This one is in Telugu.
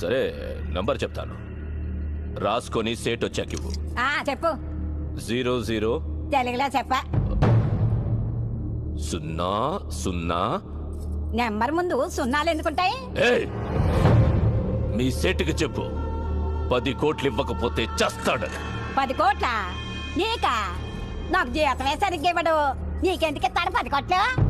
సరే నంబర్ చెప్తాను. రాసుకొని సేట్ వచ్చాక ఇవ్వు. ఆ చెప్పు. Zero zero. తెలుగులో చెప్ప. సున్నా సున్నా. నెంబర్ ముందు సున్నాలు ఎందుకుంటాయి? ఏయ్! మీ సెట్కి చెప్పు. పది కోట్లు ఇవ్వకపోతే చస్తాడని. పది కోట్ల? నీకా? నాకు జీవితమే సరిగ్గా ఇవ్వడు. నీకెందుకు ఇస్తాడు పది కోట్లు?